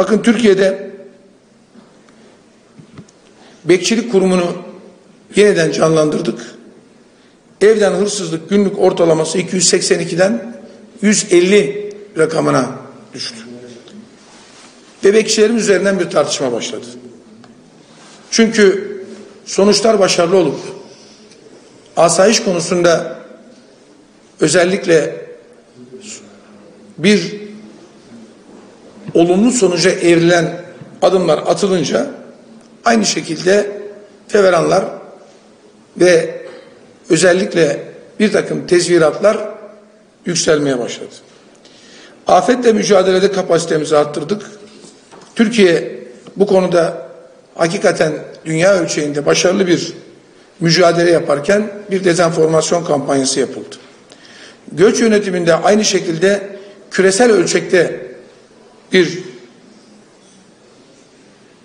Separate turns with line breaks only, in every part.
Bakın Türkiye'de bekçilik kurumunu yeniden canlandırdık. Evden hırsızlık günlük ortalaması 282'den 150 rakamına düştü. Ve bekçilerin üzerinden bir tartışma başladı. Çünkü sonuçlar başarılı olup asayiş konusunda özellikle bir olumlu sonuca evrilen adımlar atılınca aynı şekilde feveranlar ve özellikle bir takım tezviratlar yükselmeye başladı. Afetle mücadelede kapasitemizi arttırdık. Türkiye bu konuda hakikaten dünya ölçeğinde başarılı bir mücadele yaparken bir dezenformasyon kampanyası yapıldı. Göç yönetiminde aynı şekilde küresel ölçekte bir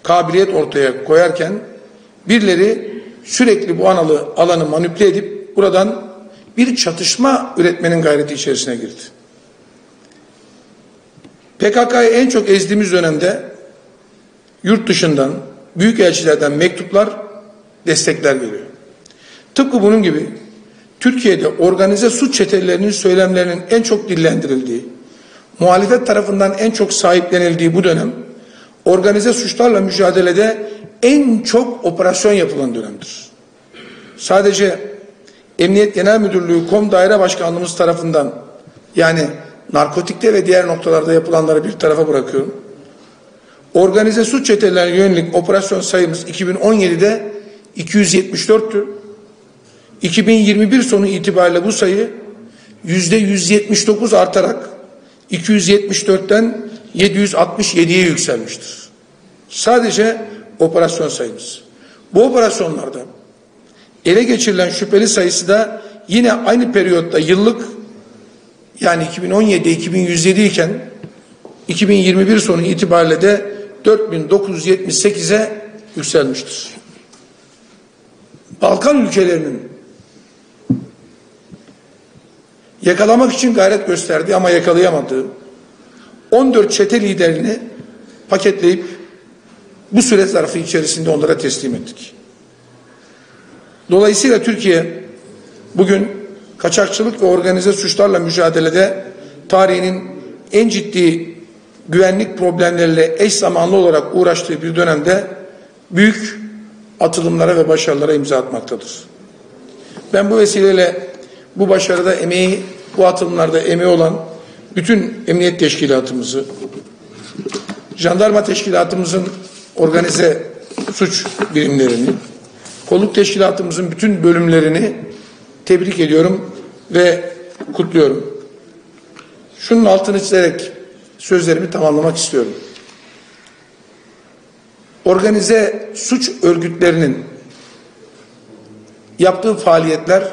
kabiliyet ortaya koyarken birileri sürekli bu analı alanı manipüle edip buradan bir çatışma üretmenin gayreti içerisine girdi. PKK'yı en çok ezdiğimiz dönemde yurt dışından, büyük elçilerden mektuplar, destekler geliyor. Tıpkı bunun gibi Türkiye'de organize suç çetelerinin söylemlerinin en çok dillendirildiği, muhalefet tarafından en çok sahiplenildiği bu dönem, organize suçlarla mücadelede en çok operasyon yapılan dönemdir. Sadece Emniyet Genel Müdürlüğü Kom Daire Başkanlığımız tarafından yani narkotikte ve diğer noktalarda yapılanları bir tarafa bırakıyorum. Organize suç çetelerine yönelik operasyon sayımız 2017'de 274'tü. 2021 sonu itibariyle bu sayı yüzde 179 artarak 274'ten 767'ye yükselmiştir. Sadece operasyon sayımız. Bu operasyonlarda ele geçirilen şüpheli sayısı da yine aynı periyotta yıllık yani 2017 2107 iken 2021 sonu itibariyle de 4978'e yükselmiştir. Balkan ülkelerinin yakalamak için gayret gösterdi ama yakalayamadığı 14 çete liderini paketleyip bu süre zarfı içerisinde onlara teslim ettik. Dolayısıyla Türkiye bugün kaçakçılık ve organize suçlarla mücadelede tarihinin en ciddi güvenlik problemleriyle eş zamanlı olarak uğraştığı bir dönemde büyük atılımlara ve başarılara imza atmaktadır. Ben bu vesileyle bu başarıda emeği, bu atılımlarda emeği olan bütün emniyet teşkilatımızı, jandarma teşkilatımızın organize suç birimlerini, kolluk teşkilatımızın bütün bölümlerini tebrik ediyorum ve kutluyorum. Şunun altını çizerek sözlerimi tamamlamak istiyorum. Organize suç örgütlerinin yaptığı faaliyetler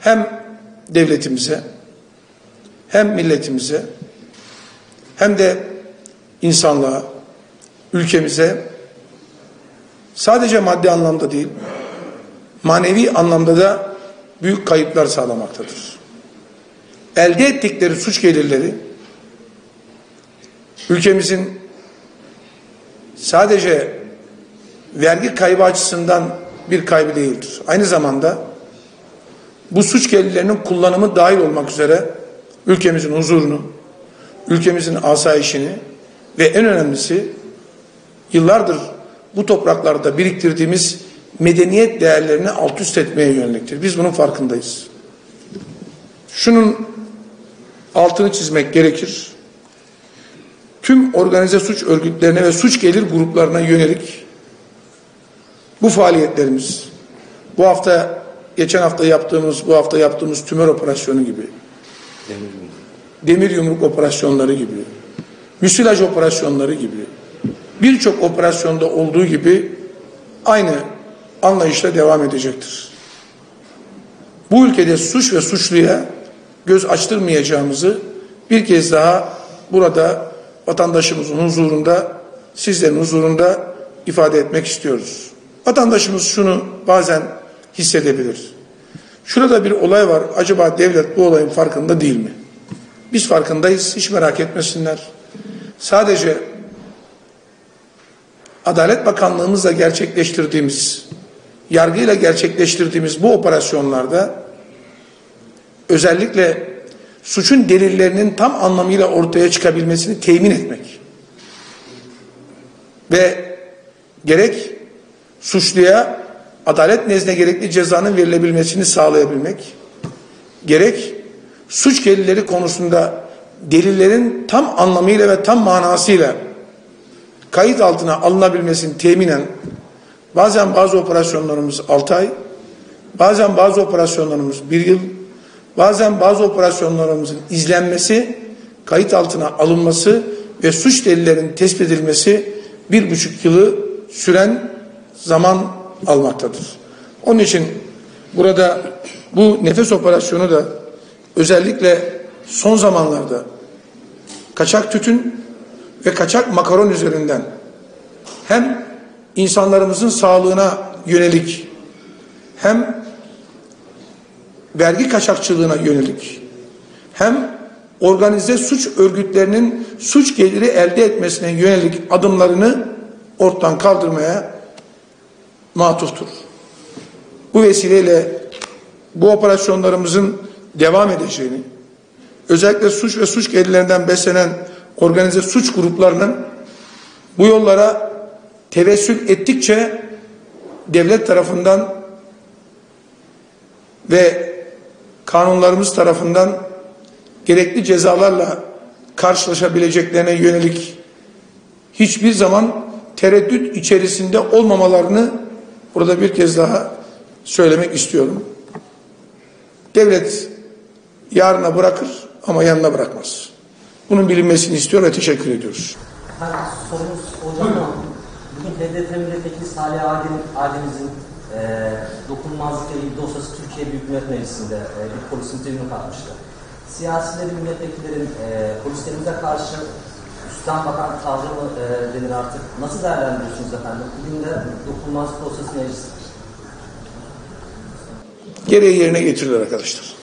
hem devletimize hem milletimize hem de insanlığa, ülkemize sadece maddi anlamda değil, manevi anlamda da büyük kayıplar sağlamaktadır. Elde ettikleri suç gelirleri ülkemizin sadece vergi kaybı açısından bir kaybı değildir. Aynı zamanda bu suç gelirlerinin kullanımı dahil olmak üzere ülkemizin huzurunu, ülkemizin asayişini ve en önemlisi yıllardır bu topraklarda biriktirdiğimiz medeniyet değerlerini alt üst etmeye yöneliktir. Biz bunun farkındayız. Şunun altını çizmek gerekir. Tüm organize suç örgütlerine ve suç gelir gruplarına yönelik bu faaliyetlerimiz, bu hafta, geçen hafta yaptığımız, bu hafta yaptığımız tümör operasyonu gibi, demir yumruk operasyonları gibi, müsilaj operasyonları gibi, birçok operasyonda olduğu gibi aynı anlayışla devam edecektir. Bu ülkede suç ve suçluya göz açtırmayacağımızı bir kez daha burada vatandaşımızın huzurunda, sizlerin huzurunda ifade etmek istiyoruz. Vatandaşımız şunu bazen hissedebilir. Şurada bir olay var. Acaba devlet bu olayın farkında değil mi? Biz farkındayız. Hiç merak etmesinler. sadece Adalet Bakanlığımızla gerçekleştirdiğimiz, yargıyla gerçekleştirdiğimiz bu operasyonlarda özellikle suçun delillerinin tam anlamıyla ortaya çıkabilmesini temin etmek ve gerek suçluya adalet nezdinde gerekli cezanın verilebilmesini sağlayabilmek, gerek suç delilleri konusunda delillerin tam anlamıyla ve tam manasıyla kayıt altına alınabilmesini teminen bazen bazı operasyonlarımız 6 ay, bazen bazı operasyonlarımız 1 yıl, bazen bazı operasyonlarımızın izlenmesi, kayıt altına alınması ve suç delillerin tespit edilmesi bir buçuk yılı süren zaman almaktadır. Onun için burada bu nefes operasyonu da özellikle son zamanlarda kaçak tütün ve kaçak makaron üzerinden hem insanlarımızın sağlığına yönelik hem vergi kaçakçılığına yönelik hem organize suç örgütlerinin suç geliri elde etmesine yönelik adımlarını ortadan kaldırmaya matuftur. Bu vesileyle bu operasyonlarımızın devam edeceğini, özellikle suç ve suç gelirlerinden beslenen organize suç gruplarının bu yollara tevessül ettikçe devlet tarafından ve kanunlarımız tarafından gerekli cezalarla karşılaşabileceklerine yönelik hiçbir zaman tereddüt içerisinde olmamalarını burada bir kez daha söylemek istiyorum. Devlet yarına bırakır ama yanına bırakmaz. Bunun bilinmesini istiyor ve teşekkür ediyoruz.
Sorumuz hocam bugün HDP milletvekili Salih Adem, Adem'izin e, dokunulmazlıkla ilgili dosyası Türkiye Büyük Millet Meclisi'nde e, bir polisin tribünü katmıştı. Siyasilerin, milletvekillerin e, polislerimize karşı üstten bakan tavrı mı e, denir artık? Nasıl değerlendiriyorsunuz efendim? Bugün de dokunulmazlık dosyası meclisi.
Gereği yerine getirirler arkadaşlar.